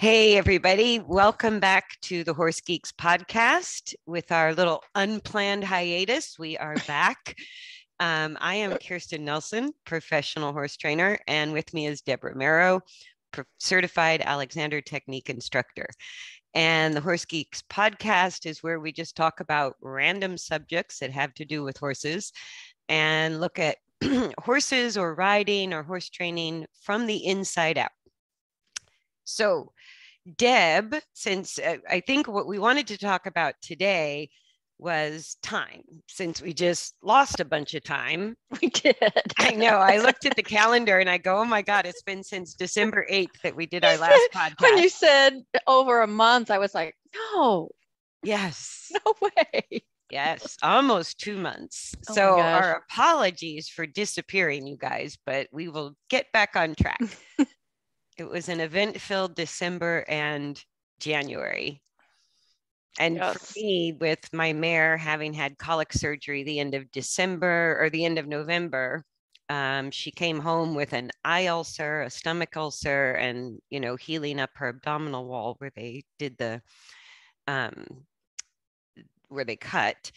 Hey, everybody. Welcome back to the Horse Geeks podcast with our little unplanned hiatus. We are back. Um, I am Kirsten Nelsen, professional horse trainer, and with me is Deborah Romero, certified Alexander Technique instructor. And the Horse Geeks podcast is where we just talk about random subjects that have to do with horses and look at horses or riding or horse training from the inside out. So, Deb, since uh, I think what we wanted to talk about today was time, since we just lost a bunch of time. We did. I know. I looked at the calendar and I go, oh my God, it's been since December 8th that we did our last podcast. When you said over a month, I was like, no. Yes. No way. Yes, almost two months. Oh so, our apologies for disappearing, you guys, but we will get back on track. It was an event filled December and January. And yes. for me, with my mare having had colic surgery the end of December or the end of November, um, she came home with an eye ulcer, a stomach ulcer, and you know, healing up her abdominal wall where they did the um, where they cut.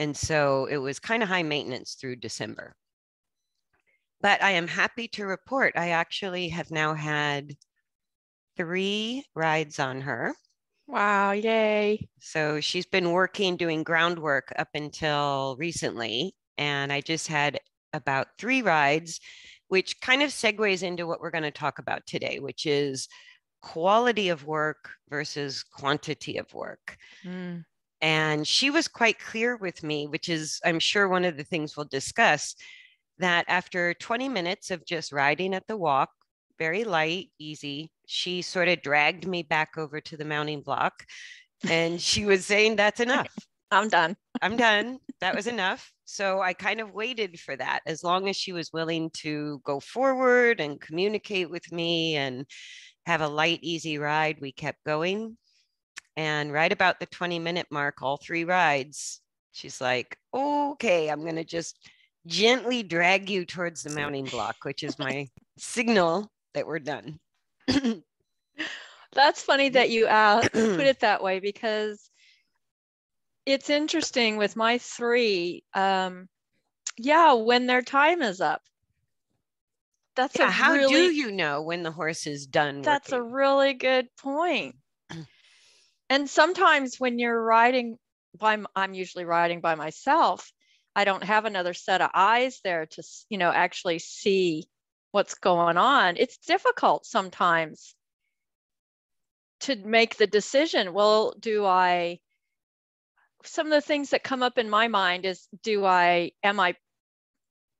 And so it was kind of high maintenance through December. But I am happy to report I actually have now had three rides on her. Wow, yay. So she's been working, doing groundwork up until recently. And I just had about three rides, which kind of segues into what we're going to talk about today, which is quality of work versus quantity of work. Mm. And she was quite clear with me, which is, I'm sure, one of the things we'll discuss that after 20 minutes of just riding at the walk, very light, easy, she sort of dragged me back over to the mounting block and she was saying, That's enough. I'm done. I'm done. That was enough. So I kind of waited for that as long as she was willing to go forward and communicate with me and have a light, easy ride. We kept going. And right about the 20 minute mark, all three rides, she's like, okay, I'm going to just gently drag you towards the mounting block, which is my signal that we're done. That's funny that you uh, put it that way because it's interesting with my three. Um, yeah, when their time is up. That's yeah, how really, do you know when the horse is done? That's working? a really good point. and sometimes when you're riding, by, I'm usually riding by myself I don't have another set of eyes there to, you know, actually see what's going on. It's difficult sometimes to make the decision. Well, do I, some of the things that come up in my mind is do I, am I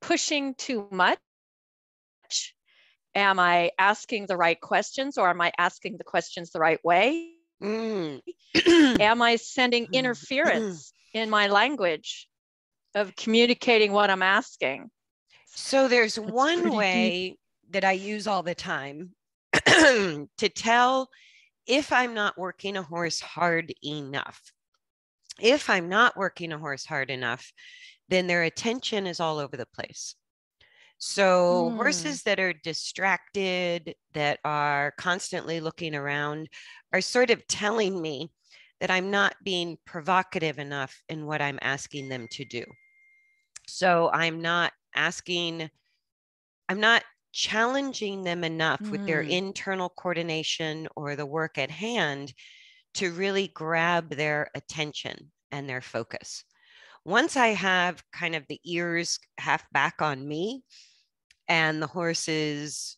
pushing too much? Am I asking the right questions or am I asking the questions the right way? Mm. am I sending interference in my languge? Of communicating what I'm asking. So there's That's one way deep. that I use all the time to tell if I'm not working a horse hard enough. If I'm not working a horse hard enough, then their attention is all over the place. So, mm. horses that are distracted, that are constantly looking around, are sort of telling me that I'm not being provocative enough in what I'm asking them to do. So I'm not asking, I'm not challenging them enough mm. with their mm. internal coordination or the work at hand to really grab their attention and their focus. Once I have kind of the ears half back on me and the horses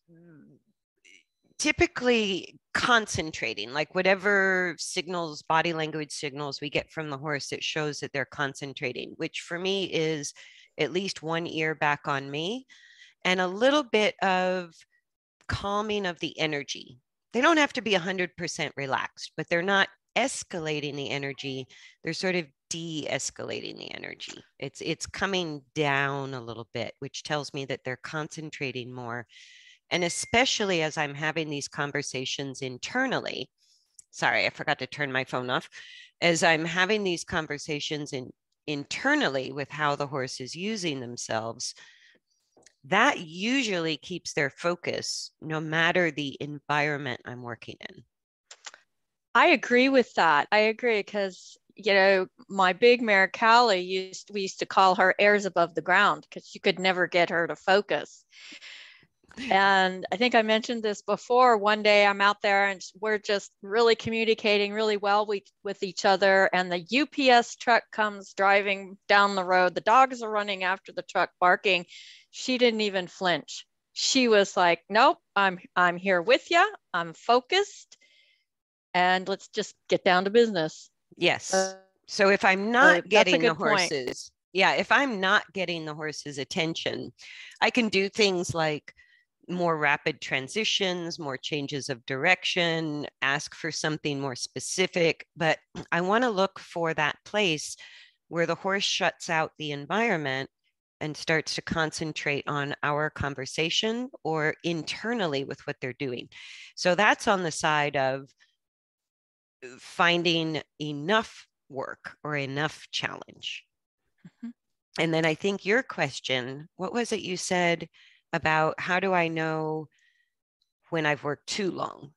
typically concentrating, like whatever signals, body language signals we get from the horse, it shows that they're concentrating, which for me is at least one ear back on me and a little bit of calming of the energy. They don't have to be 100% relaxed, but they're not escalating the energy. They're sort of de-escalating the energy. It's it's coming down a little bit, which tells me that they're concentrating more. And especially as I'm having these conversations internally, sorry, I forgot to turn my phone off. As I'm having these conversations in, internally with how the horse is using themselves, that usually keeps their focus no matter the environment I'm working in. I agree with that. I agree because you know my big mare Callie used we used to call her airs above the ground because you could never get her to focus. And I think I mentioned this before. One day I'm out there and we're just really communicating really well we, with each other. And the UPS truck comes driving down the road. The dogs are running after the truck, barking. She didn't even flinch. She was like, "Nope, I'm I'm here with you. I'm focused, and let's just get down to business." Yes. Uh, so if I'm not uh, getting the horses, point. yeah, if I'm not getting the horses' attention, I can do things like more rapid transitions, more changes of direction, ask for something more specific. But I want to look for that place where the horse shuts out the environment and starts to concentrate on our conversation or internally with what they're doing. So that's on the side of uh, finding enough work or enough challenge. Mm-hmm. And then I think your question, what was it you said? About how do I know when I've worked too long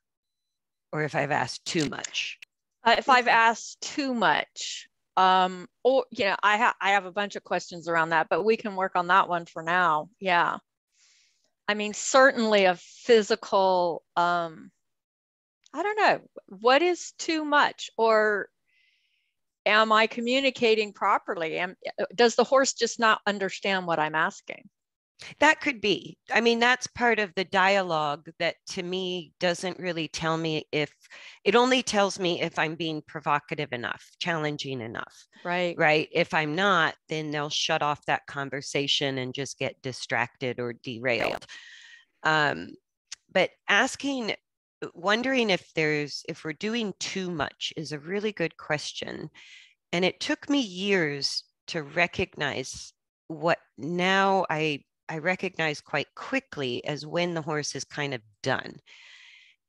or if I've asked too much? Uh, if I've asked too much, um, or you know, I have I have a bunch of questions around that, but we can work on that one for now. Yeah, I mean, certainly a physical. Um, I don't know what is too much, or am I communicating properly? Am, does the horse just not understand what I'm asking? That could be. I mean, that's part of the dialogue that to me doesn't really tell me if it only tells me if I'm being provocative enough, challenging enough. Right. Right. If I'm not, then they'll shut off that conversation and just get distracted or derailed. Um, but asking, wondering if there's, if we're doing too much is a really good question. And it took me years to recognize what now I I recognize quite quickly as when the horse is kind of done.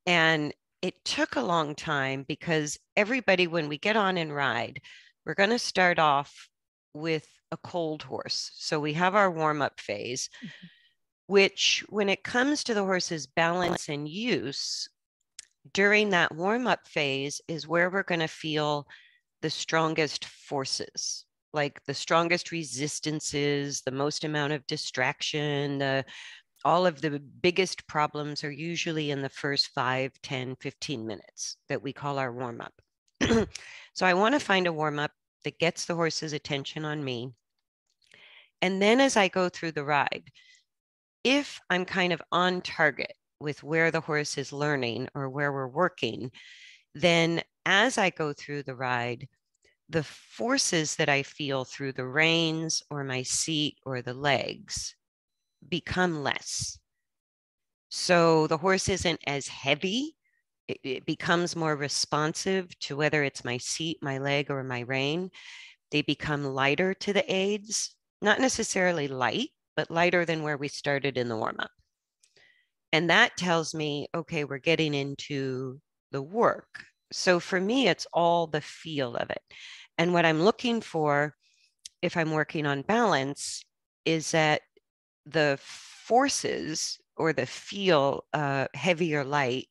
And it took a long time because everybody, when we get on and ride, we're going to start off with a cold horse. So we have our warm up phase, mm-hmm. which, when it comes to the horse's balance and use, during that warm up phase is where we're going to feel the strongest forces like the strongest resistances, the most amount of distraction, the all of the biggest problems are usually in the first 5, 10, 15 minutes that we call our warm up. so I want to find a warm up that gets the horse's attention on me. And then as I go through the ride, if I'm kind of on target with where the horse is learning or where we're working, then as I go through the ride, the forces that I feel through the reins or my seat or the legs become less. So the horse isn't as heavy. It, it, becomes more responsive to whether it's my seat, my leg, or my rein. They become lighter to the aids, not necessarily light, but lighter than where we started in the warm up. And that tells me, okay, we're getting into the work. So for me, it's all the feel of it. And what I'm looking for, if I'm working on balance, is that the forces or the feel uh, heavy or light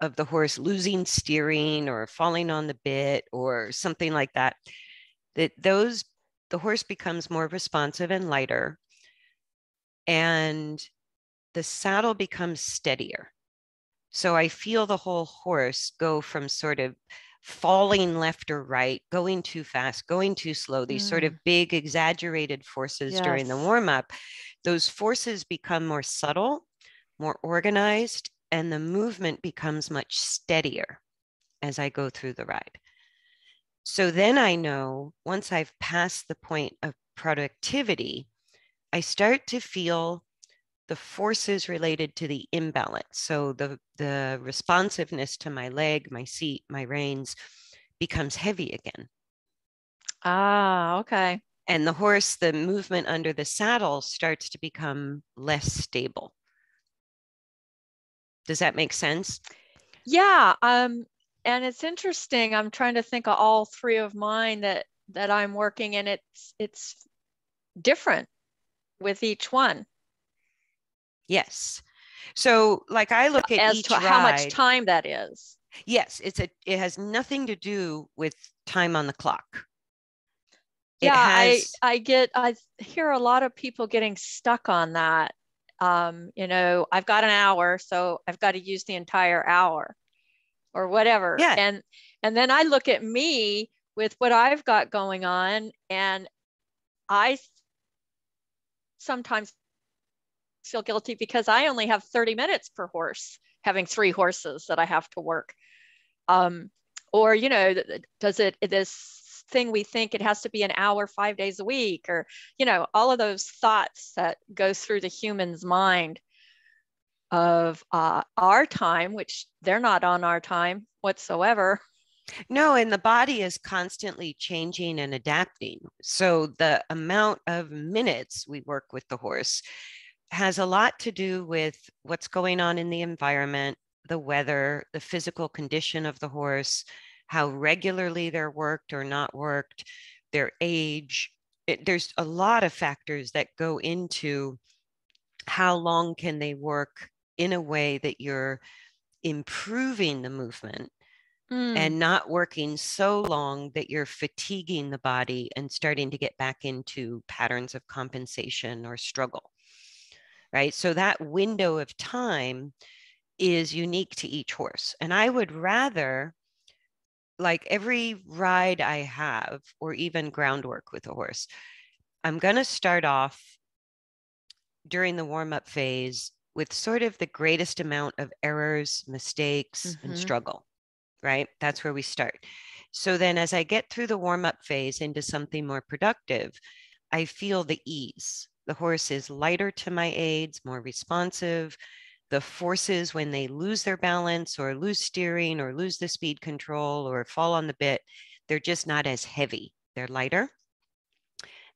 of the horse losing steering or falling on the bit or something like that, that those, the horse becomes more responsive and lighter and the saddle becomes steadier. So I feel the whole horse go from sort of falling left or right, going too fast, going too slow, these mm. sort of big exaggerated forces yes. during the warm up, those forces become more subtle, more organized, and the movement becomes much steadier as I go through the ride. So then I know once I've passed the point of productivity, I start to feel the forces related to the imbalance. So the, the responsiveness to my leg, my seat, my reins becomes heavy again. Ah, okay. And the horse, the movement under the saddle starts to become less stable. Does that make sense? Yeah. Um, and it's interesting. I'm trying to think of all three of mine that that I'm working and it's it's different with each one. Yes. So, like I look at as to ride, how much time that is. Yes, it's a it has nothing to do with time on the clock. It yeah, has... I I get I hear a lot of people getting stuck on that. Um, you know, I've got an hour, so I've got to use the entire hour or whatever. Yeah. And and then I look at me with what I've got going on and I sometimes feel guilty because I only have 30 minutes per horse, having three horses that I have to work. Um, or, you know, does it, this thing we think it has to be an hour, five days a week, or, you know, all of those thoughts that go through the human's mind of uh, our time, which they're not on our time whatsoever. No, and the body is constantly changing and adapting. So the amount of minutes we work with the horse has a lot to do with what's going on in the environment, the weather, the physical condition of the horse, how regularly they're worked or not worked, their age. It, there's a lot of factors that go into how long can they work in a way that you're improving the movement mm. and not working so long that you're fatiguing the body and starting to get back into patterns of compensation or struggle right? So that window of time is unique to each horse. And I would rather, like every ride I have, or even groundwork with a horse, I'm going to start off during the warm up phase with sort of the greatest amount of errors, mistakes, mm-hmm. and struggle, right? That's where we start. So then, as I get through the warm up phase into something more productive, I feel the ease. The horse is lighter to my aids, more responsive. The forces when they lose their balance or lose steering or lose the speed control or fall on the bit, they're just not as heavy. They're lighter.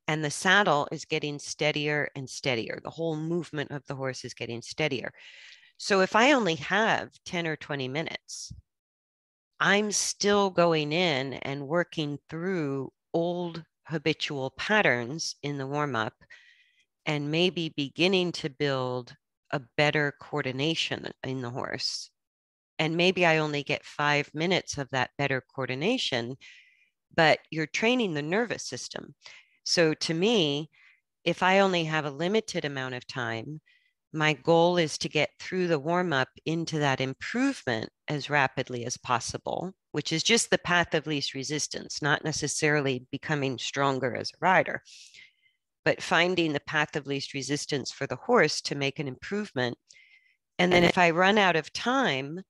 And the saddle is getting steadier and steadier. The whole movement of the horse is getting steadier. So if I only have 10 or 20 minutes, I'm still going in and working through old habitual patterns in the warm up and maybe beginning to build a better coordination in the horse. And maybe I only get five minutes of that better coordination, but you're training the nervous system. So to me, if I only have a limited amount of time, my goal is to get through the warm up into that improvement as rapidly as possible, which is just the path of least resistance, not necessarily becoming stronger as a rider but finding the path of least resistance for the horse to make an improvement. And then if I run out of time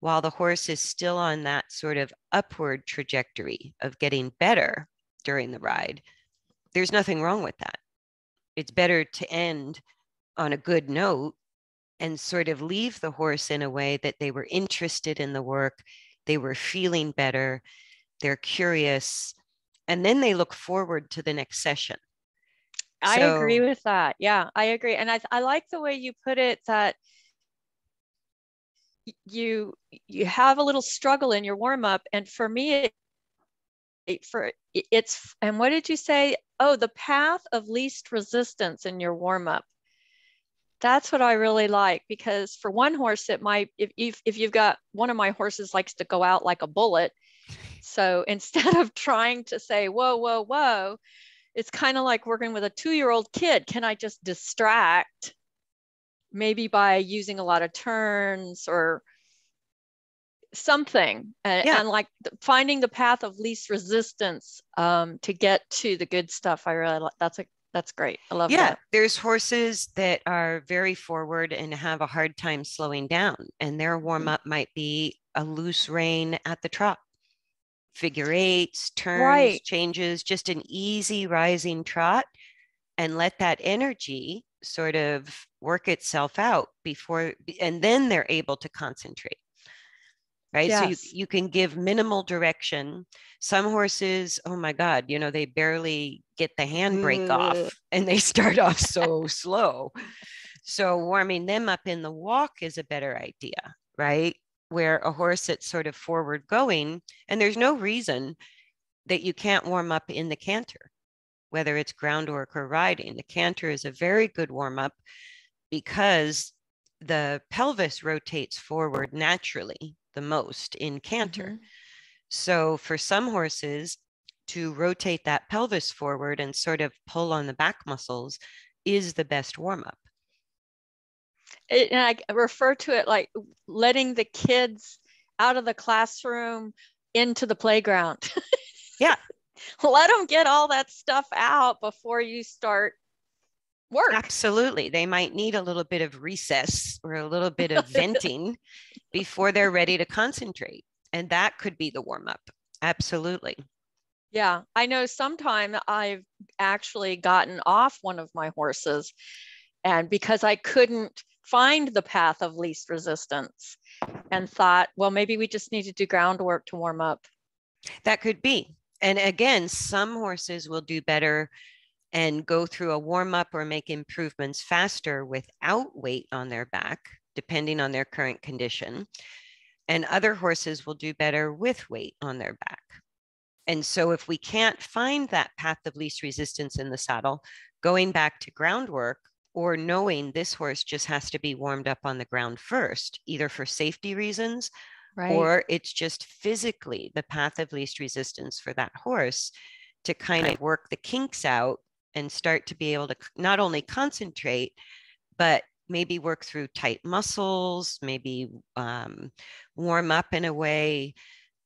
while the horse is still on that sort of upward trajectory of getting better during the ride, there's nothing wrong with that. It's better to end on a good note and sort of leave the horse in a way that they were interested in the work, they were feeling better, they're curious, and then they look forward to the next session. I agree with that. Yeah, I agree. And I, I like the way you put it that you you have a little struggle in your warm up and for me it, for it's and what did you say oh the path of least resistance in your warm up that's what i really like because for one horse it might if, if if you've got one of my horses likes to go out like a bullet so instead of trying to say whoa whoa whoa it's kind of like working with a two year old kid. Can I just distract maybe by using a lot of turns or something and, yeah. and like finding the path of least resistance um, to get to the good stuff. I really like that's a that's great. I love yeah, that. there's horses that are very forward and have a hard time slowing down, and their warm up might be a loose rein at the trot figure eights, turns, right. changes, just an easy rising trot, and let that energy sort of work itself out before, and then they're able to concentrate. Right. Yes. So you, you can give minimal direction. Some horses, oh my God, you know, they barely get the handbrake off and they start off so slow. So warming them up in the walk is a better idea, right? Where a horse that's sort of forward going, and there's no reason that you can't warm up in the canter, whether it's groundwork or riding. The canter is a very good warm up because the pelvis rotates forward naturally the most in canter. Mm-hmm. So for some horses, to rotate that pelvis forward and sort of pull on the back muscles is the best warm up. And I refer to it like letting the kids out of the classroom into the playground. yeah. Let them get all that stuff out before you start work. Absolutely. They might need a little bit of recess or a little bit of venting before they're ready to concentrate. And that could be the warm up. Absolutely. Yeah, I know sometime I've actually gotten off one of my horses and because I couldn't find the path of least resistance and thought, well, maybe we just need to do groundwork to warm up. That could be. And again, some horses will do better and go through a warm up or make improvements faster without weight on their back, depending on their current condition. And other horses will do better with weight on their back. And so, if we can't find that path of least resistance in the saddle, going back to groundwork or knowing this horse just has to be warmed up on the ground first, either for safety reasons right. or it's just physically the path of least resistance for that horse to kind of work the kinks out and start to be able to not only concentrate, but maybe work through tight muscles, maybe um, warm up in a way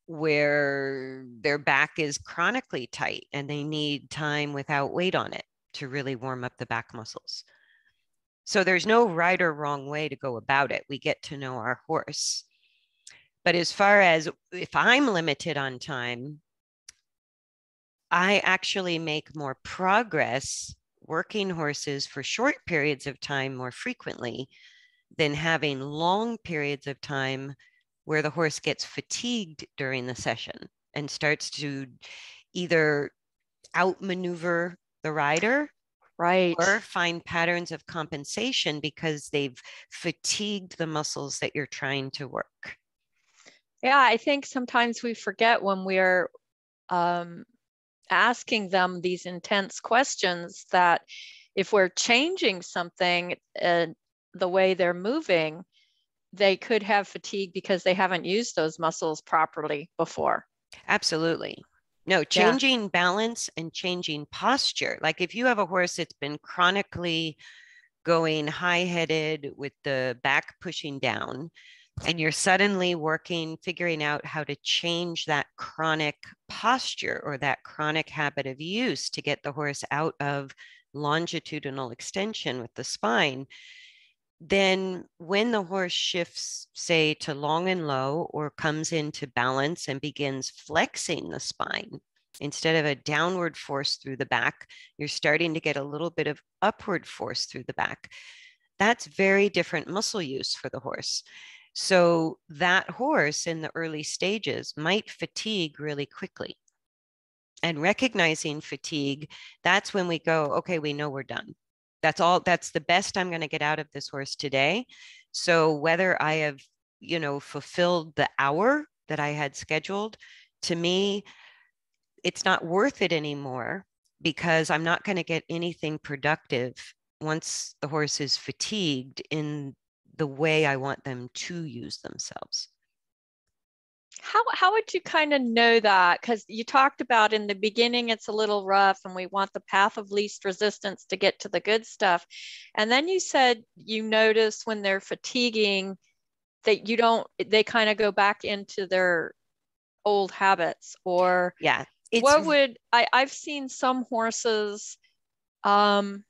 where their back is chronically tight and they need time without weight on it to really warm up the back muscles. So there's no right or wrong way to go about it. We get to know our horse. But as far as if I'm limited on time, I actually make more progress working horses for short periods of time more frequently than having long periods of time where the horse gets fatigued during the session and starts to either outmaneuver the rider right or find patterns of compensation because they've fatigued the muscles that you're trying to work yeah i think sometimes we forget when we're um, asking them these intense questions that if we're changing something uh, the way they're moving they could have fatigue because they haven't used those muscles properly before. Absolutely. No, changing yeah. balance and changing posture. Like if you have a horse that's been chronically going high headed with the back pushing down, and you're suddenly working, figuring out how to change that chronic posture or that chronic habit of use to get the horse out of longitudinal extension with the spine then when the horse shifts, say, to long and low or comes into balance and begins flexing the spine, instead of a downward force through the back, you're starting to get a little bit of upward force through the back. That's very different muscle use for the horse. So that horse in the early stages might fatigue really quickly. And recognizing fatigue, that's when we go, okay, we know we're done that's all that's the best i'm going to get out of this horse today. So whether i have you know fulfilled the hour that i had scheduled to me it's not worth it anymore because i'm not going to get anything productive once the horse is fatigued in the way i want them to use themselves how how would you kind of know that? Because you talked about in the beginning it's a little rough and we want the path of least resistance to get to the good stuff. And then you said you notice when they're fatiguing that you don't they kind of go back into their old habits or yeah what would i i've seen some horses um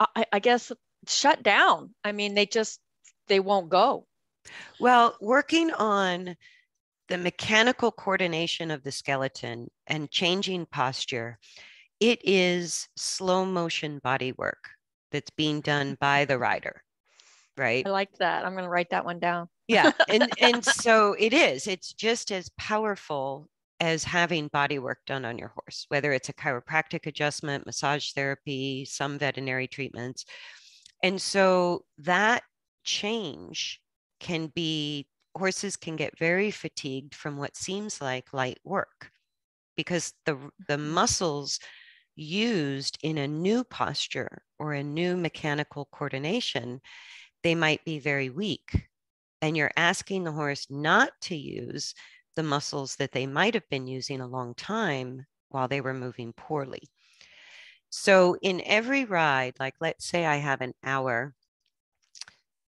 I, I guess shut down. I mean they just they won't go. Well working on the mechanical coordination of the skeleton and changing posture, it is slow motion body work that's being done by the rider. Right. I like that. I'm going to write that one down. yeah. And, and so it is, it's just as powerful as having body work done on your horse, whether it's a chiropractic adjustment, massage therapy, some veterinary treatments. And so that change can be horses can get very fatigued from what seems like light work because the, the mm-hmm. muscles used in a new posture or a new mechanical coordination they might be very weak. And you're asking the horse not to use the muscles that they might have been using a long time while they were moving poorly. So, in every ride, like let's say I have an hour,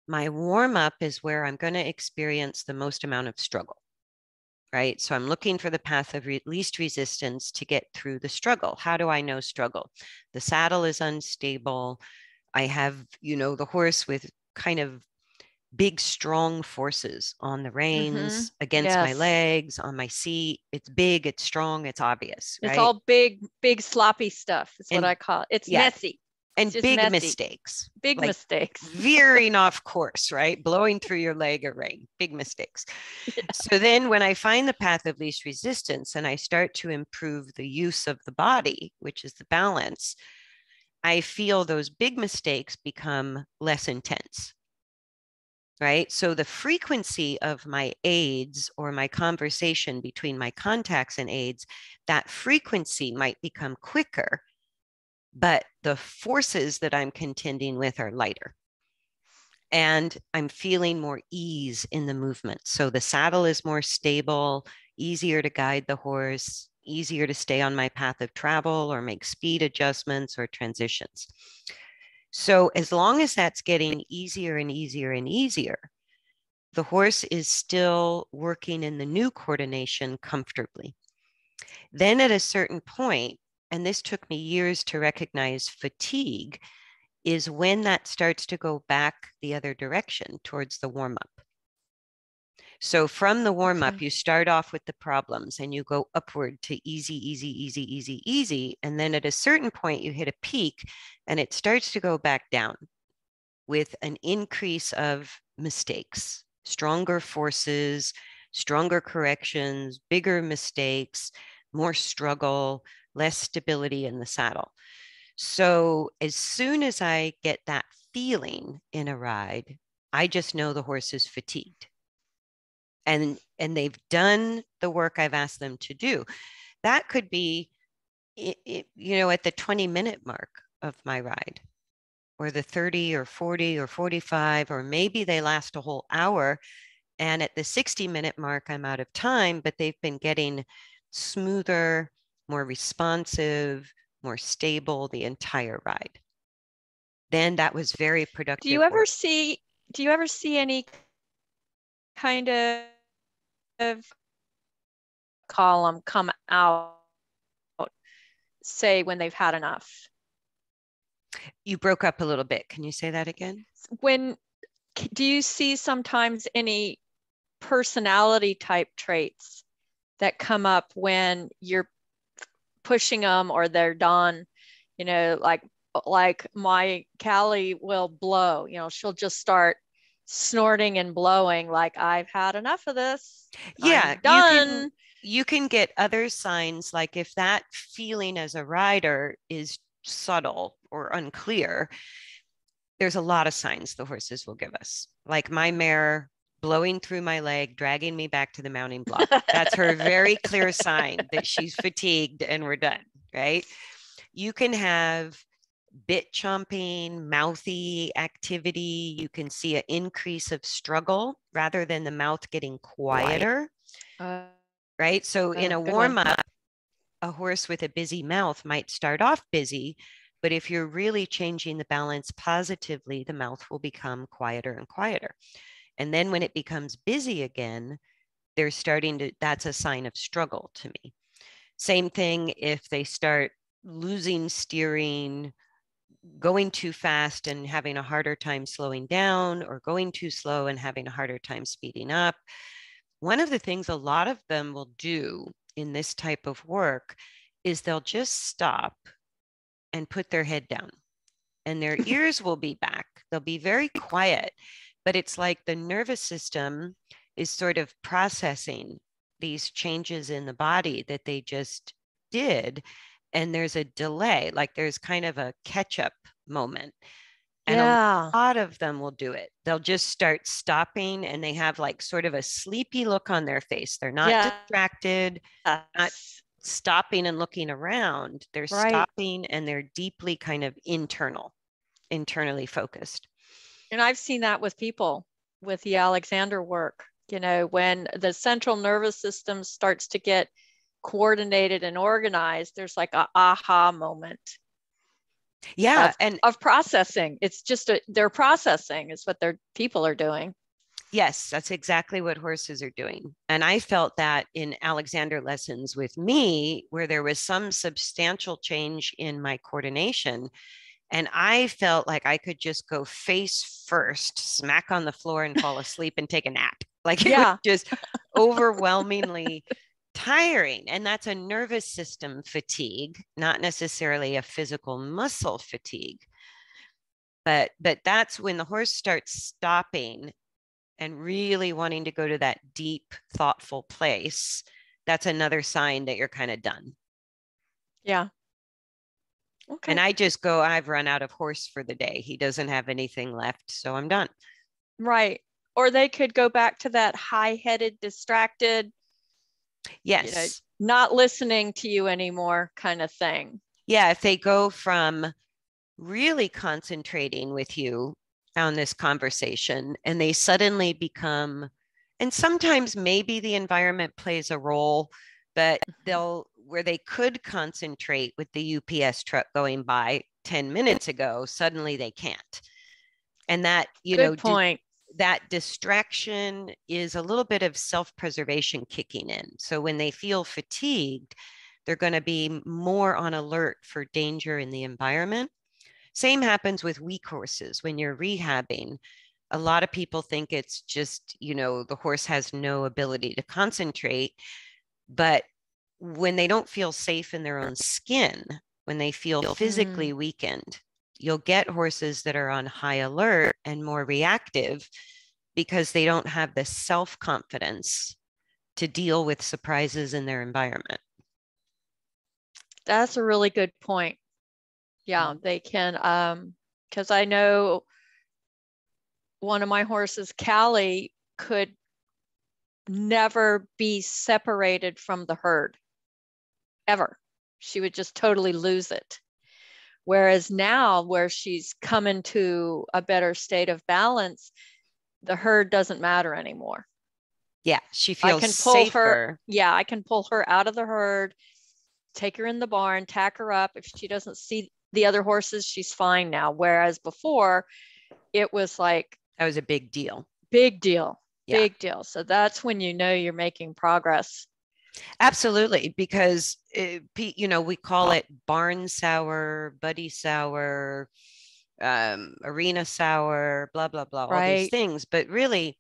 my warm up is where I'm going to experience the most amount of struggle right? So I'm looking for the path of re- least resistance to get through the struggle. How do I know struggle? The saddle is unstable. I have, you know, the horse with kind of big, strong forces on the reins, mm-hmm. against yes. my legs, on my seat. It's big, it's strong, it's obvious. It's all big, big, sloppy stuff, is and, what I call it. It's yeah. messy and big messy. mistakes big like mistakes veering off course right blowing through your leg or rein big mistakes yeah. so then when i find the path of least resistance and i start to improve the use of the body which is the balance i feel those big mistakes become less intense right so the frequency of my aids or my conversation between my contacts and aids that frequency might become quicker but the forces that I'm contending with are lighter. And I'm feeling more ease in the movement. So the saddle is more stable, easier to guide the horse, easier to stay on my path of travel or make speed adjustments or transitions. So as long as that's getting easier and easier and easier, the horse is still working in the new coordination comfortably. Then at a certain point, and this took me years to recognize fatigue, is when that starts to go back the other direction towards the warm up. So from the warm up, okay. you start off with the problems and you go upward to easy, easy, easy, easy, easy. And then at a certain point, you hit a peak and it starts to go back down with an increase of mistakes, stronger forces, stronger corrections, bigger mistakes, more struggle, less stability in the saddle. So as soon as I get that feeling in a ride, I just know the horse is fatigued. And and they've done the work I've asked them to do. That could be it, it, you know at the 20 minute mark of my ride or the 30 or 40 or 45 or maybe they last a whole hour and at the 60 minute mark I'm out of time but they've been getting smoother more responsive, more stable the entire ride. Then that was very productive. Do you ever work. see do you ever see any kind of, of column come out say when they've had enough? You broke up a little bit. Can you say that again? When do you see sometimes any personality type traits that come up when you're pushing them or they're done you know like like my callie will blow you know she'll just start snorting and blowing like i've had enough of this. Yeah I'm done you can, you can get other signs like if that feeling as a rider is subtle or unclear there's a lot of signs the horses will give us. Like my mare blowing through my leg, dragging me back to the mounting block. That's her very clear sign that she's fatigued and we're done, right? You can have bit chomping, mouthy activity. You can see an increase of struggle rather than the mouth getting quieter, right? Uh, right? So uh, in a warm up, a horse with a busy mouth might start off busy, but if you're really changing the balance positively, the mouth will become quieter and quieter. And then when it becomes busy again, they're starting to, that's a sign of struggle to me. Same thing if they start losing steering, going too fast and having a harder time slowing down, or going too slow and having a harder time speeding up. One of the things a lot of them will do in this type of work is they'll just stop and put their head down, and their ears will be back. They'll be very quiet but it's like the nervous system is sort of processing these changes in the body that they just did and there's a delay like there's kind of a catch up moment and yeah. a lot of them will do it they'll just start stopping and they have like sort of a sleepy look on their face they're not yeah. distracted yes. not stopping and looking around they're right. stopping and they're deeply kind of internal internally focused And I've seen that with people with the Alexander work. You know, when the central nervous system starts to get coordinated and organized, there's like a aha moment. Yeah, of, and of processing. It's just a, they're processing is what their people are doing. Yes, that's exactly what horses are doing. And I felt that in Alexander lessons with me, where there was some substantial change in my coordination. And I felt like I could just go face first, smack on the floor and fall asleep and take a nap. Like it yeah. was just overwhelmingly tiring. And that's a nervous system fatigue, not necessarily a physical muscle fatigue. But but that's when the horse starts stopping and really wanting to go to that deep, thoughtful place, that's another sign that you're kind of done. Yeah. Okay. And I just go, I've run out of horse for the day. He doesn't have anything left. So I'm done. Right. Or they could go back to that high headed, distracted, yes, you know, not listening to you anymore kind of thing. Yeah. If they go from really concentrating with you on this conversation and they suddenly become and sometimes maybe the environment plays a role but mm-hmm. they'll where they could concentrate with the UPS truck going by 10 minutes ago suddenly they can't and that you Good know point that distraction is a little bit of self-preservation kicking in so when they feel fatigued they're going to be more on alert for danger in the environment same happens with weak horses when you're rehabbing. A lot of people think it's just, you know, the horse has no ability to concentrate. But when they don't feel safe in their own skin, when they feel physically mm. weakened, you'll get horses that are on high alert and more reactive because they don't have the self confidence to deal with surprises in their environment. That's a really good point yeah mm-hmm. they can um because i know one of my horses callie could never be separated from the herd ever she would just totally lose it whereas now where she's come into a better state of balance the herd doesn't matter anymore yeah she feels I can pull safer. her yeah i can pull her out of the herd take her in the barn tack her up if she doesn't see the other horses, she's fine now. Whereas before, it was like that was a big deal. Big deal. Yeah. Big deal. So that's when you know you're making progress. Absolutely, because it, you know we call it barn sour, buddy sour, um, arena sour, blah blah blah, right. all these things. But really,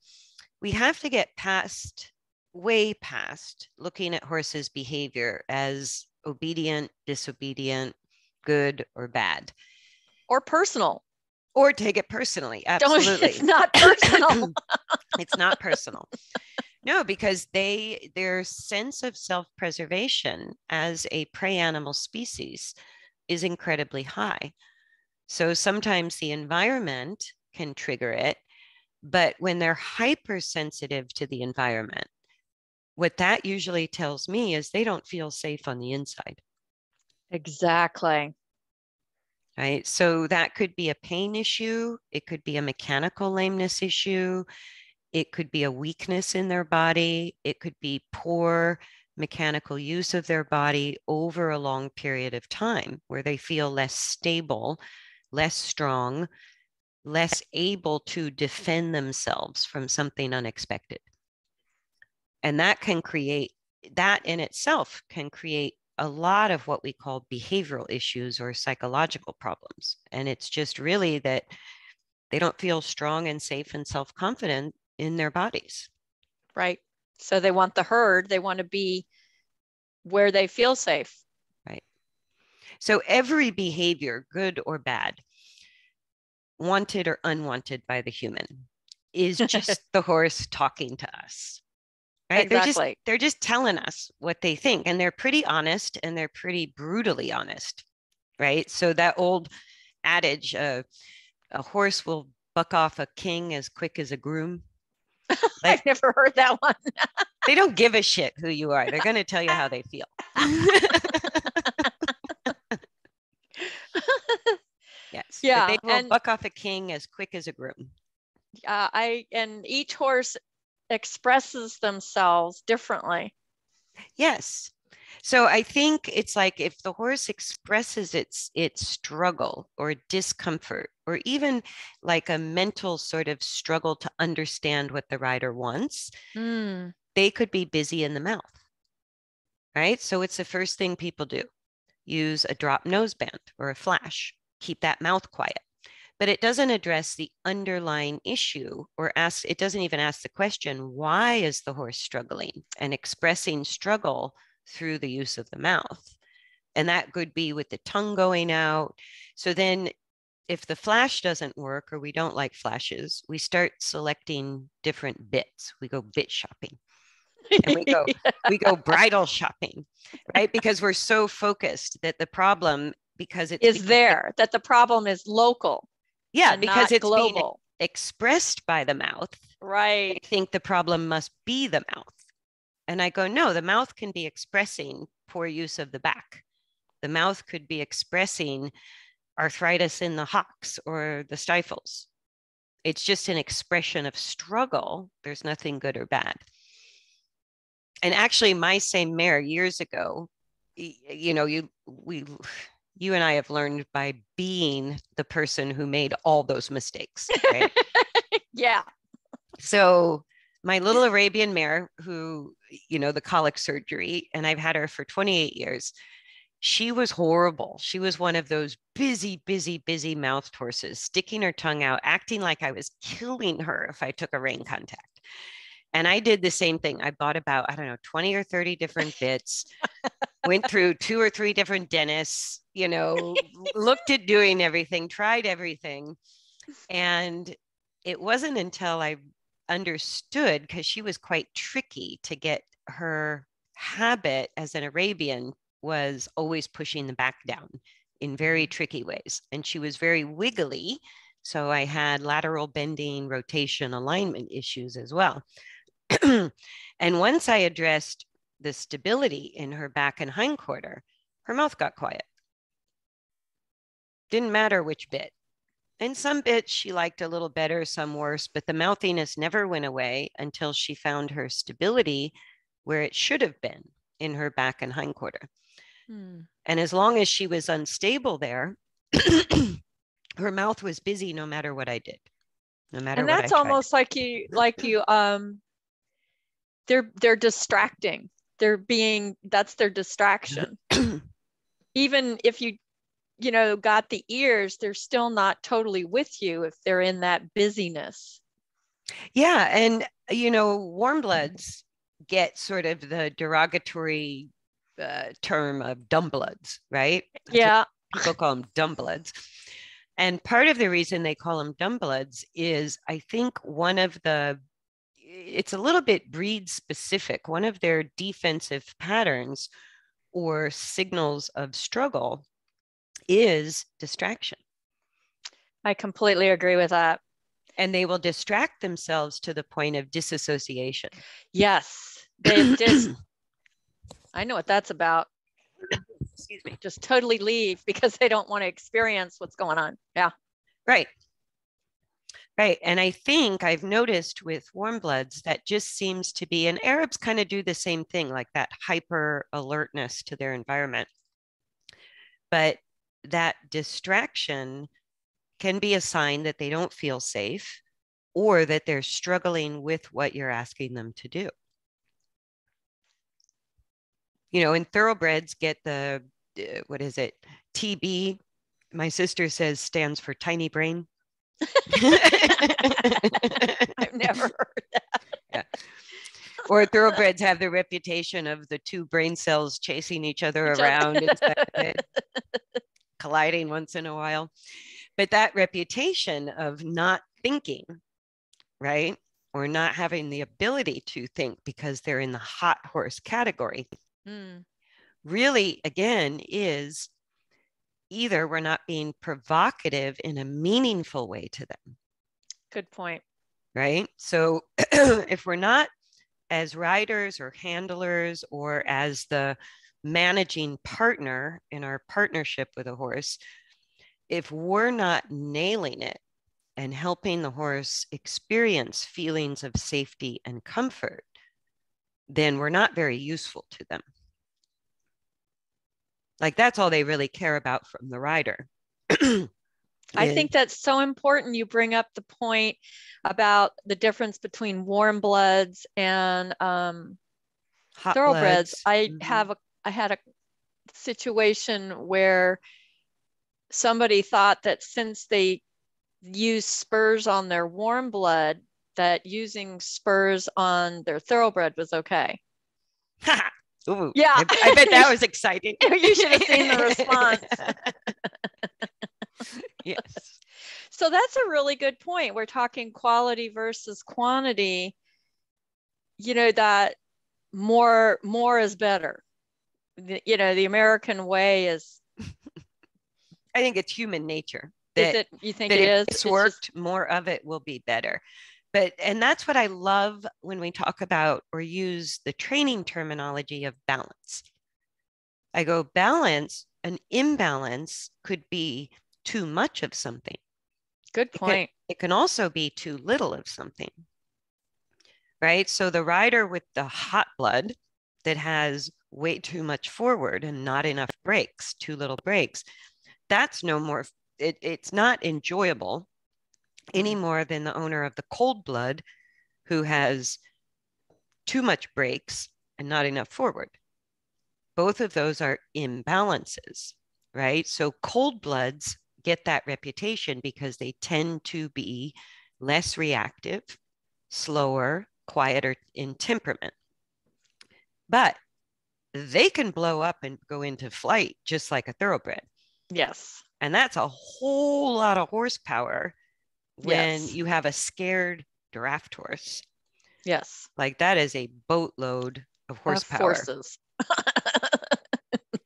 we have to get past, way past, looking at horses' behavior as obedient, disobedient, good or bad or personal or take it personally absolutely. it's not personal. It's not personal. No because they their sense of self-preservation as a prey animal species is incredibly high. So sometimes the environment can trigger it but when they're hypersensitive to the environment what that usually tells me is they don't feel safe on the inside. Exactly. Right. So that could be a pain issue. It could be a mechanical lameness issue. It could be a weakness in their body. It could be poor mechanical use of their body over a long period of time where they feel less stable, less strong, less able to defend themselves from something unexpected. And that can create, that in itself can create a lot of what we call behavioral issues or psychological problems. And it's just really that they don't feel strong and safe and self confident in their bodies. Right. So they want the herd, they want to be where they feel safe. Right. So every behavior, good or bad, wanted or unwanted by the human, is just the horse talking to us right exactly. they're just they're just telling us what they think and they're pretty honest and they're pretty brutally honest right so that old adage uh, a horse will buck off a king as quick as a groom like, i've never heard that one they don't give a shit who you are they're going to tell you how they feel yes. Yeah, They will and- buck off a king as quick as a groom. uh, I and each horse expresses themselves differently. Yes. So I think it's like if the horse expresses its its struggle or discomfort or even like a mental sort of struggle to understand what the rider wants, Mm, they could be busy in the mouth. Right? So it's the first thing people do. Use a drop noseband or a flash. Keep that mouth quiet. But it doesn't address the underlying issue or ask it doesn't even ask the question why is the horse struggling and expressing struggle through the use of the mouth. And that could be with the tongue going out. So then, if the flash doesn't work or we don't like flashes, we start selecting different bits. We go bit shopping, And we go- we go bridle shopping, right? Because we're so focused that the problem, because it's there that the problem is local yeah, because it's being global. expressed by the mouth. Right. I think the problem must be the mouth. And I go, no, the mouth can be expressing poor use of the back. The mouth could be expressing arthritis in the hocks or the stifles. It's just an expression of struggle. There's nothing good or bad. And actually, my same mare years ago, you know, you we you and I have learned by being the person who made all those mistakes. Right? Yeah. So my little Arabian mare, who, you know, the colic surgery, and I've had her for 28 years, she was horrible. She was one of those busy, busy, busy mouthed horses, sticking her tongue out, acting like I was killing her if I took a rein contact. And I did the same thing. I bought about, I don't know, 20 or 30 different bits, went through two or three different dentists, you know, looked at doing everything, tried everything. And it wasn't until I understood because she was quite tricky to get her habit as an Arabian was always pushing the back down in very mm. tricky ways. And she was very wiggly. So I had lateral bending, rotation, alignment issues as well. and once I addressed the stability in her back and hindquarter, her mouth got quiet. Didn't matter which bit. And some bits she liked a little better, some worse, but the mouthiness never went away until she found her stability where it should have been in her back and hindquarter. Hmm. And as long as she was unstable there, her mouth was busy no matter what I did. No matter And what that's almost like you like you um they're they're distracting. They're being that's their distraction. Even if you you know got the ears, they're still not totally with you if they're in that busyness. Yeah, and you know, warm bloods get sort of the derogatory uh, term of dumb bloods, right? That's Yeah. people call them dumb bloods. And part of the reason they call them dumb bloods is I think one of the it's a little bit breed specific. One of their defensive patterns or signals of struggle is distraction. I completely agree with that. And they will distract themselves to the point of disassociation. Yes. They just I know what that's about. Excuse me. Just totally leave because they don't want to experience what's going on. Yeah. Right. Right. And I think I've noticed with warm bloods that just seems to be, and Arabs kind of do the same thing, like that hyper alertness to their environment. But that distraction can be a sign that they don't feel safe or that they're struggling with what you're asking them to do. You know, and thoroughbreds get the, uh, what is it, TB. My sister says stands for tiny brain. I've never heard that. Yeah. or thoroughbreds have the reputation of the two brain cells chasing each other Each around head, colliding once in a while. But that reputation of not thinking, right? Or not having the ability to think because they're in the hot horse category Mm, really, again, is either we're not being provocative in a meaningful way to them good point. right? So if we're not as riders or handlers or as the managing partner in our partnership with a horse, if we're not nailing it and helping the horse experience feelings of safety and comfort, then we're not very useful to them. Like that's all they really care about from the rider. I think that's so important. You bring up the point about the difference between warm bloods and um, thoroughbreds. Bloods. I mm-hmm. have a I had a situation where somebody thought that since they use spurs on their warm blood, that using spurs on their thoroughbred was okay. Ooh, yeah, I, I, bet that was exciting. you should have seen the response. yes. So that's a really good point. We're talking quality versus quantity. You know that more more is better. The, you know the American way is. I think it's human nature. That, is it? You think it is? It's worked. Just... More of it will be better but and that's what i love when we talk about or use the training terminology of balance. I go balance an imbalance could be too much of something. Good point it can, it can also be too little of something. Right? So the rider with the hot blood that has way too much forward and not enough brakes too little brakes that's no more it, it's not enjoyable any mm-hmm. more than the owner of the cold blood who has too much brakes and not enough forward. Both of those are imbalances, right? So cold bloods get that reputation because they tend to be less reactive, slower, quieter in temperament. But they can blow up and go into flight just like a thoroughbred. Yes. And that's a whole lot of horsepower when yes. you have a scared draft horse. Yes. Like that is a boatload of horsepower. Of forces.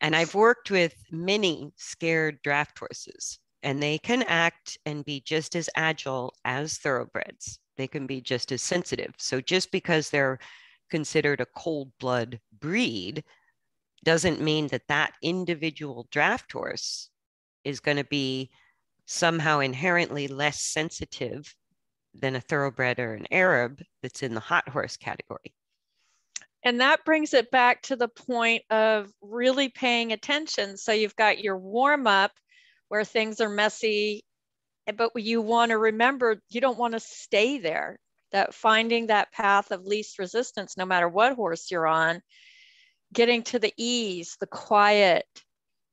and I've worked with many scared draft horses, and they can act and be just as agile as thoroughbreds. They can be just as sensitive. So just because they're considered a cold blood breed doesn't mean that that individual draft horse is going to be somehow inherently less sensitive than a thoroughbred or an Arab that's in the hot horse category. And that brings it back to the point of really paying attention. So you've got your warm up where things are messy, eh, but you want to remember you don't want to stay there. That finding that path of least resistance, no matter what horse you're on, getting to the ease, the quiet,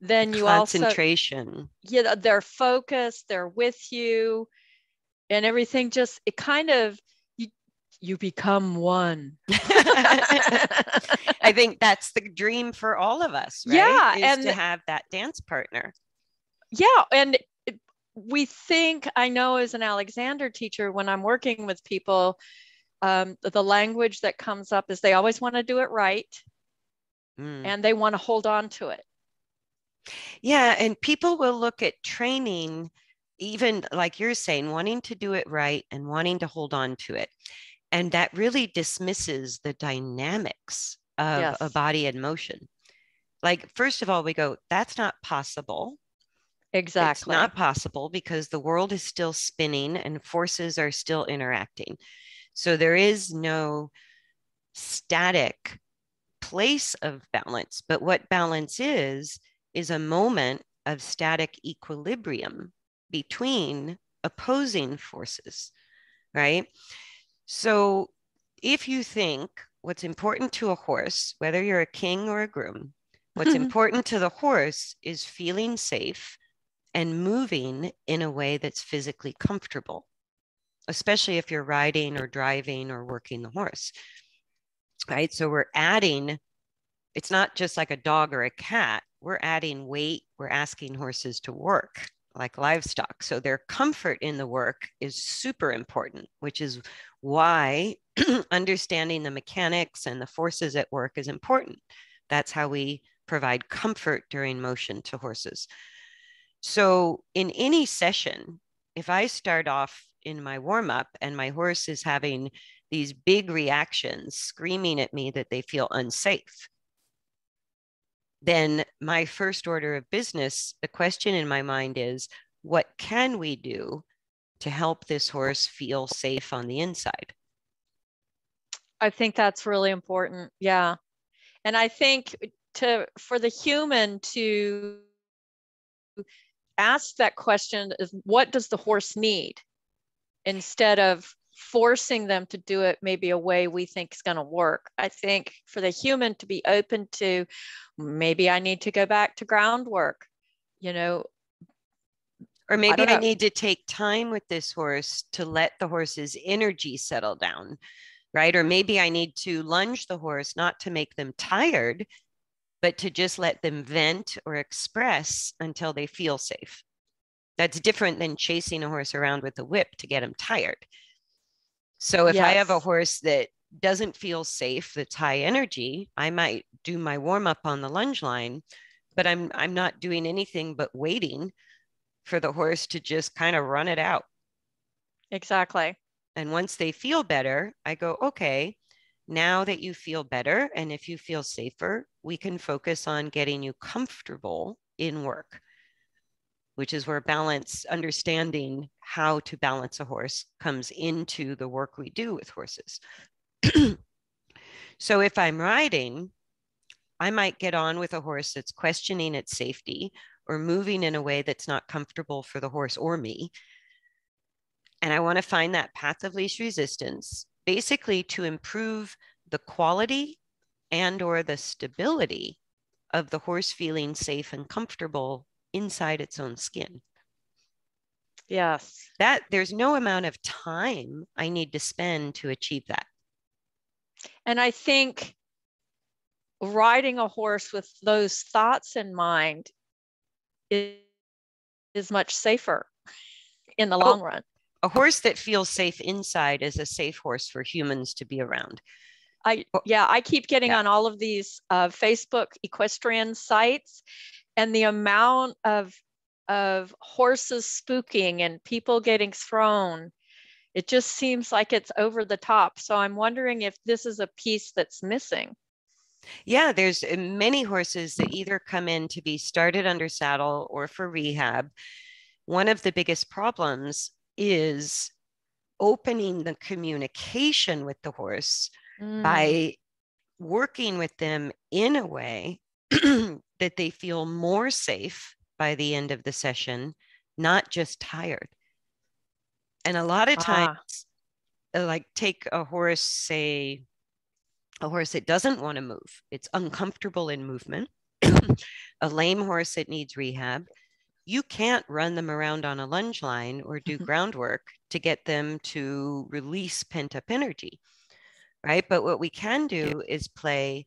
then you concentration. also yeah they're focused they're with you and everything just it kind of you you become one i think that's the dream for all of us right? yeah Is and to have that dance partner yeah and we think i know as an alexander teacher when i'm working with people um, the language that comes up is they always want to do it right mm. and they want to hold on to it yeah. And people will look at training, even like you're saying, wanting to do it right and wanting to hold on to it. And that really dismisses the dynamics of yes. a body in motion. Like, first of all, we go, that's not possible. Exactly. It's not possible because the world is still spinning and forces are still interacting. So there is no static place of balance. But what balance is, is a moment of static equilibrium between opposing forces, right? So if you think what's important to a horse, whether you're a king or a groom, what's important to the horse is feeling safe and moving in a way that's physically comfortable, especially if you're riding or driving or working the horse, right? So we're adding, it's not just like a dog or a cat we're adding weight, we're asking horses to work like livestock. So their comfort in the work is super important, which is why understanding the mechanics and the forces at work is important. That's how we provide comfort during motion to horses. So in any session, if I start off in my warm up and my horse is having these big reactions, screaming at me that they feel unsafe, then my first order of business, the question in my mind is what can we do to help this horse feel safe on the inside? I think that's really important. Yeah. And I think to for the human to ask that question is what does the horse need instead of forcing them to do it maybe a way we think is going to work. I think for the human to be open to maybe I need to go back to groundwork, you know. Or maybe I, I need to take time with this horse to let the horse's energy settle down, right? Or maybe I need to lunge the horse not to make them tired, but to just let them vent or express until they feel safe. That's different than chasing a horse around with a whip to get them tired. So if yes. I have a horse that doesn't feel safe, that's high energy, I might do my warm up on the lunge line, but I'm I'm not doing anything but waiting for the horse to just kind of run it out. Exactly. And once they feel better, I go, okay, now that you feel better and if you feel safer, we can focus on getting you comfortable in work which is where balance, understanding how to balance a horse comes into the work we do with horses. so if I'm riding, I might get on with a horse that's questioning its safety or moving in a way that's not comfortable for the horse or me. And I want to find that path of least resistance, basically to improve the quality and or the stability of the horse feeling safe and comfortable inside its own skin. Yes. That there's no amount of time I need to spend to achieve that. And I think riding a horse with those thoughts in mind is, is much safer in the oh, long run. A horse that feels safe inside is a safe horse for humans to be around. I yeah, I keep getting yeah. on all of these uh, Facebook equestrian sites, and the amount of of horses spooking and people getting thrown it just seems like it's over the top. So i'm wondering if this is a piece that's missing. Yeah there's uh, many horses that either come in to be started under saddle or for rehab. One of the biggest problems is opening the communication with the horse mm. by working with them in a way that they feel more safe by the end of the session, not just tired. And a lot of ah. times, ah. like take a horse, say, a horse that doesn't want to move, it's uncomfortable in movement, a lame horse that needs rehab. You can't run them around on a lunge line or do mm-hmm. groundwork to get them to release pent up energy, right? But what we can do is play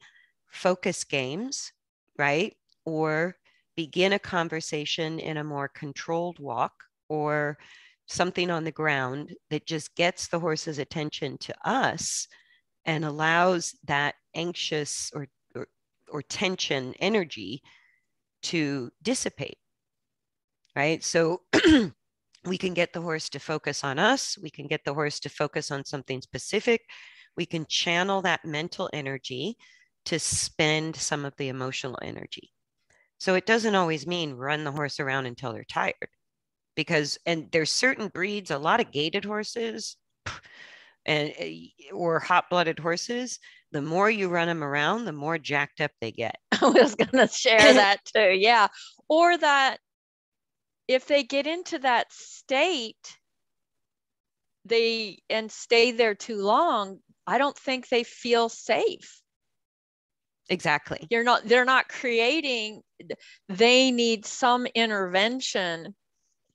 focus games, right? or begin a conversation in a more controlled walk or something on the ground that just gets the horse's attention to us and allows that anxious or, or, or tension energy to dissipate. Right. So we can get the horse to focus on us. We can get the horse to focus on something specific. We can channel that mental energy to spend some of the emotional energy. So it doesn't always mean run the horse around until they're tired because and there's certain breeds, a lot of gaited horses and eh, or hot-blooded horses, the more you run them around, the more jacked up they get. I was going to share that too. Yeah. Or that if they get into that state they and stay there too long, I don't think they feel safe. Exactly. You're not they're not creating they need some intervention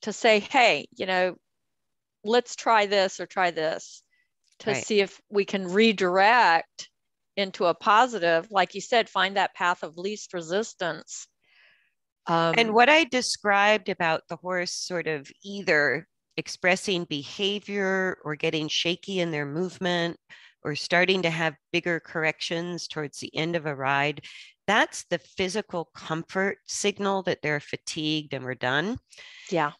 to say, "Hey, you know, let's try this or try this." To right. see if we can redirect into a positive, like you said, find that path of least resistance. Um, and what I described about the horse sort of either expressing behavior or getting shaky in their movement or starting to have bigger corrections towards the end of a ride, that's the physical comfort signal that they're fatigued and we're done. Yeah.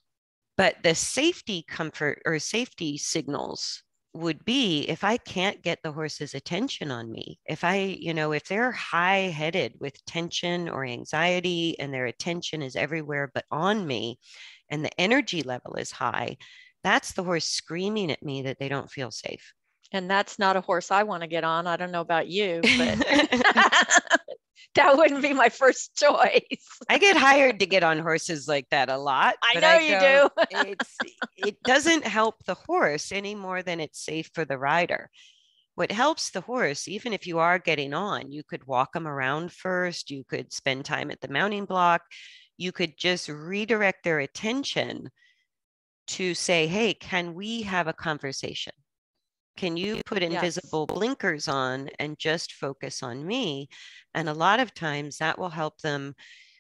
But the safety comfort or safety signals would be if I can't get the horse's attention on me, if I, you know, if they're high headed with tension or anxiety and their attention is everywhere but on me, and the energy level is high, that's the horse screaming at me that they don't feel safe. And that's not a horse I want to get on. I don't know about you, but that wouldn't be my first choice. I get hired to get on horses like that a lot. I know I you go, do. it's it doesn't help the horse any more than it's safe for the rider. What helps the horse, even if you are getting on, you could walk them around first, you could spend time at the mounting block, you could just redirect their attention to say, hey, can we have a conversation? Can you put invisible yes. blinkers on and just focus on me? And a lot of times that will help them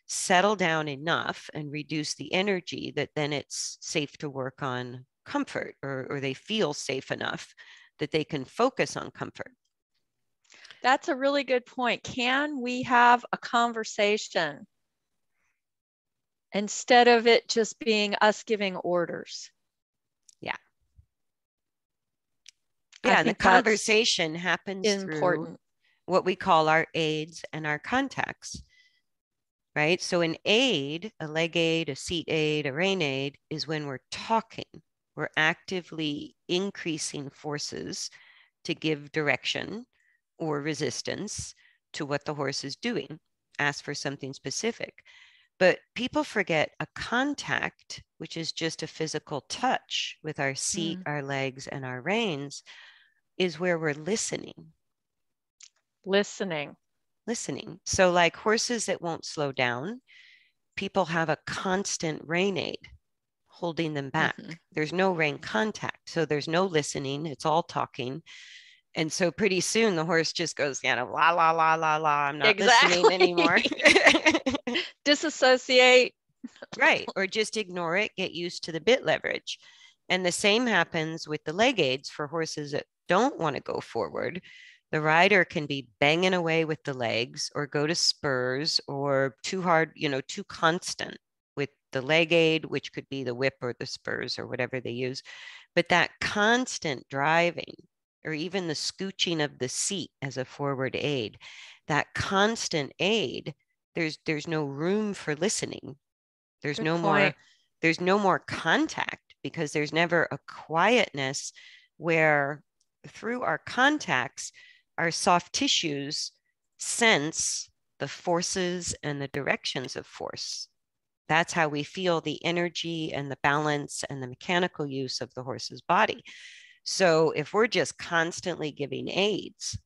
settle down enough and reduce the energy that then it's safe to work on comfort or, or they feel safe enough that they can focus on comfort. That's a really good point. Can we have a conversation instead of it just being us giving orders? Yeah. Yeah, the conversation happens important. through what we call our aids and our contacts. Right. So an aid, a leg aid, a seat aid, a rein aid is when we're talking we're actively increasing forces to give direction or resistance to what the horse is doing. Ask for something specific. But people forget a contact, which is just a physical touch with our seat, mm. our legs, and our reins, is where we're listening. Listening. Listening. So, like horses that won't slow down, people have a constant rein aid holding them back. Mm-hmm. There's no rein contact. So there's no listening. It's all talking. And so pretty soon the horse just goes, you know, la, la, la, la, la. I'm not exactly. listening anymore. Disassociate. right. Or just ignore it, get used to the bit leverage. And the same happens with the leg aids for horses that don't want to go forward. The rider can be banging away with the legs or go to spurs or too hard, you know, too constant with the leg aid, which could be the whip or the spurs or whatever they use. But that constant driving, or even the scooching of the seat as a forward aid, that constant aid, there's there's no room for listening. There's Good no point. more there's no more contact because there's never a quietness where through our contacts, our soft tissues sense the forces and the directions of force. That's how we feel the energy and the balance and the mechanical use of the horse's body. So if we're just constantly giving aids,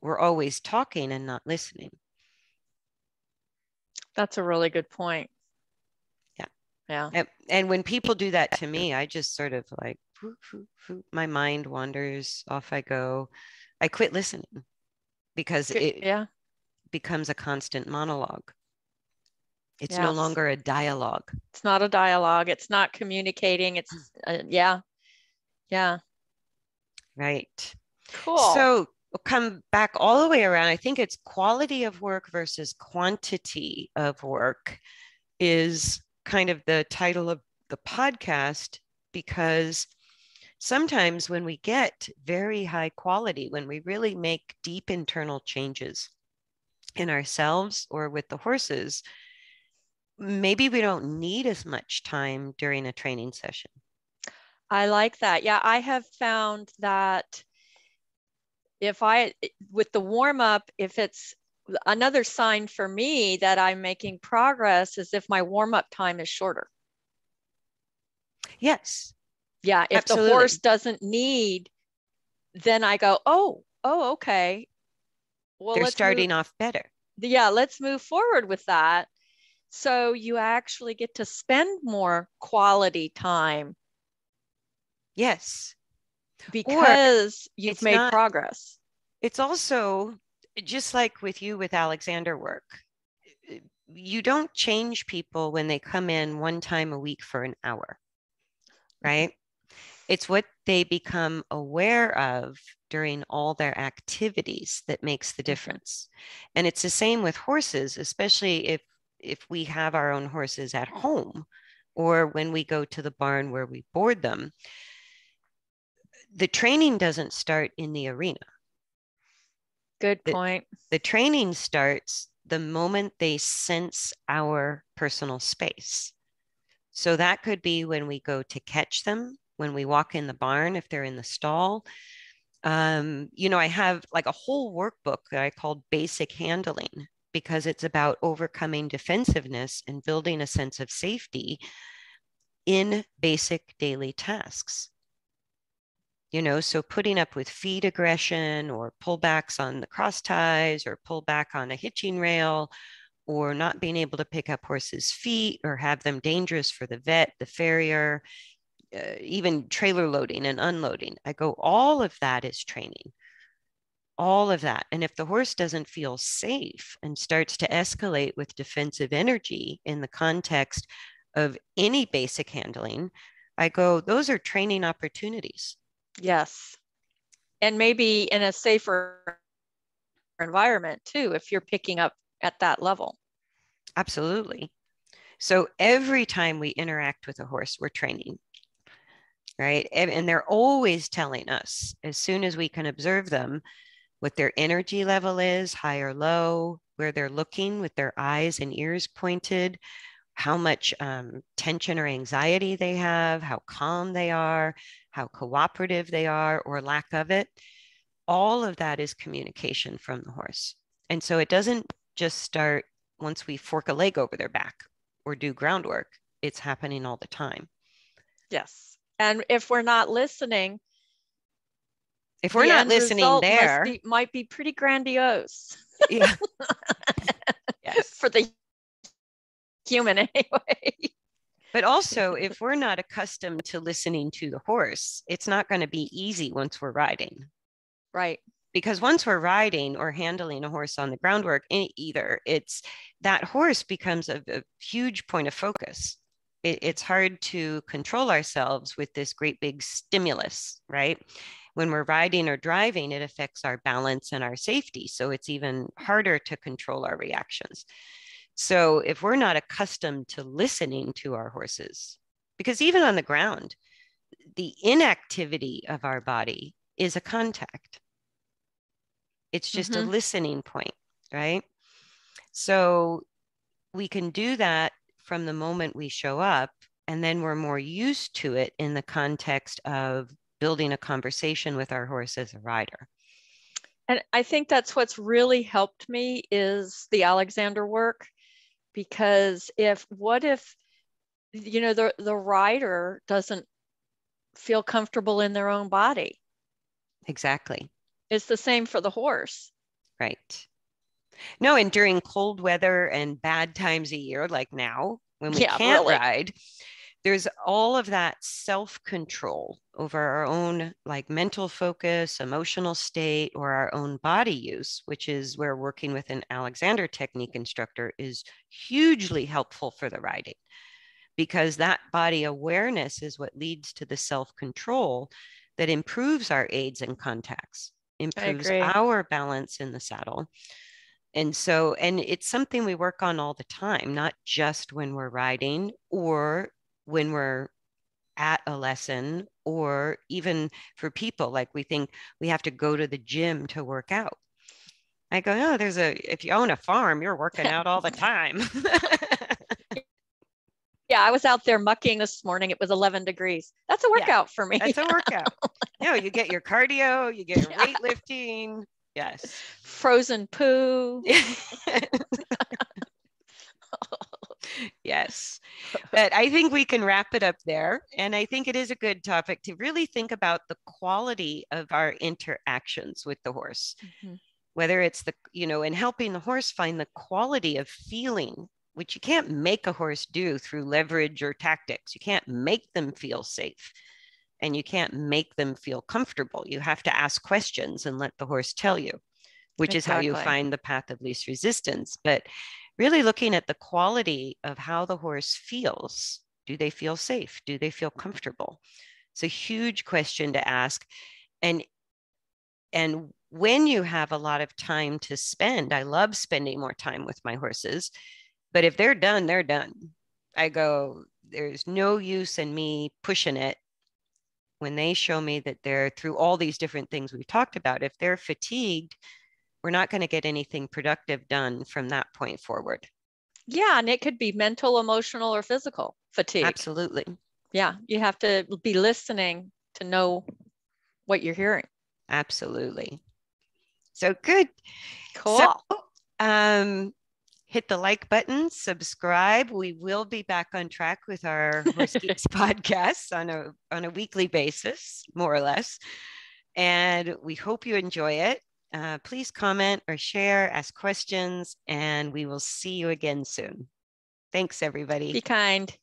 we're always talking and not listening. That's a really good point. Yeah. Yeah. And, and when people do that to me, I just sort of like, my mind wanders, off I go. I quit listening because it yeah. becomes a constant monologue. It's yes. no longer a dialogue. It's not a dialogue. It's not communicating. It's, uh, yeah. Yeah. Right. Cool. So we'll come back all the way around. I think it's quality of work versus quantity of work is kind of the title of the podcast because sometimes when we get very high quality, when we really make deep internal changes in ourselves or with the horses, maybe we don't need as much time during a training session. I like that. Yeah, I have found that if I, with the warm up, if it's another sign for me that I'm making progress is if my warm up time is shorter. Yes. Yeah. If Absolutely. the horse doesn't need, then I go, oh, oh, okay. Well, they're starting move. off better. Yeah, let's move forward with that. So you actually get to spend more quality time. Yes. Because or you've made not, progress. It's also just like with you with Alexander work. You don't change people when they come in one time a week for an hour, mm-hmm. right? It's what they become aware of during all their activities that makes the mm-hmm. difference. And it's the same with horses, especially if if we have our own horses at home or when we go to the barn where we board them, the training doesn't start in the arena. Good point. The, the training starts the moment they sense our personal space. So that could be when we go to catch them, when we walk in the barn, if they're in the stall. Um, you know, I have like a whole workbook that I called Basic Handling because it's about overcoming defensiveness and building a sense of safety in basic daily tasks. You know, so putting up with feed aggression or pullbacks on the cross ties or pull back on a hitching rail or not being able to pick up horses' feet or have them dangerous for the vet, the farrier, uh, even trailer loading and unloading. I go, all of that is training. All of that. And if the horse doesn't feel safe and starts to escalate with defensive energy in the context of any basic handling, I go, those are training opportunities. Yes. And maybe in a safer environment too, if you're picking up at that level. Absolutely. So every time we interact with a horse, we're training, right? And, and, they're always telling us as soon as we can observe them what their energy level is, high or low, where they're looking with their eyes and ears pointed, how much um, tension or anxiety they have, how calm they are, how cooperative they are, or lack of it. All of that is communication from the horse. And so it doesn't just start once we fork a leg over their back or do groundwork, it's happening all the time. Yes. And if we're not listening, if we're not listening there, be, might be pretty grandiose. Yeah. yes. For the human anyway. But also, if we're not accustomed to listening to the horse, it's not going to be easy once we're riding. Right because once we're riding or handling a horse on the groundwork eh, either it's that horse becomes a, a huge point of focus it, it's hard to control ourselves with this great big stimulus right when we're riding or driving it affects our balance and our safety so it's even harder to control our reactions so if we're not accustomed to listening to our horses because even on the ground the inactivity of our body is a contact it's just mm-hmm. a listening point, right? So we can do that from the moment we show up, and then we're more used to it in the context of building a conversation with our horse as a rider. And I think that's what's really helped me is the Alexander work because if what if you know the the rider doesn't feel comfortable in their own body exactly it's the same for the horse. Right. No, and during cold weather and bad times a year, like now, when we yeah, can't really. ride, there's all of that self control over our own like mental focus, emotional state, or our own body use, which is where working with an Alexander technique instructor is hugely helpful for the riding because that body awareness is what leads to the self control that improves our aids and contacts improves our balance in the saddle. And so, and it's something we work on all the time, not just when we're riding or when we're at a lesson, or even for people like we think we have to go to the gym to work out. I go, oh, there's a, if you own a farm, you're working out all the time. Yeah, I was out there mucking this morning. It was 11 degrees. That's a workout yeah, for me. That's a workout. no, you get your cardio, you get your weightlifting. Yes. Frozen poo. yes. But I think we can wrap it up there. And I think it is a good topic to really think about the quality of our interactions with the horse. Mm-hmm. Whether it's the, you know, in helping the horse find the quality of feeling which you can't make a horse do through leverage or tactics. You can't make them feel safe and you can't make them feel comfortable. You have to ask questions and let the horse tell you, which exactly. is how you find the path of least resistance. But really looking at the quality of how the horse feels. Do they feel safe? Do they feel comfortable? It's a huge question to ask. And and when you have a lot of time to spend, I love spending more time with my horses but if they're done, they're done. I go, there's no use in me pushing it when they show me that they're through all these different things we've talked about. If they're fatigued, we're not going to get anything productive done from that point forward. Yeah, and it could be mental, emotional, or physical fatigue. Absolutely. Yeah, you have to be listening to know what you're hearing. Absolutely. So good. Cool. So, um, hit the like button, subscribe. We will be back on track with our Horse Geeks podcasts on a on a weekly basis, more or less. And we hope you enjoy it. Uh, please comment or share, ask questions, and we will see you again soon. Thanks, everybody. Be kind.